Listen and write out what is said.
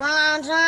王老师。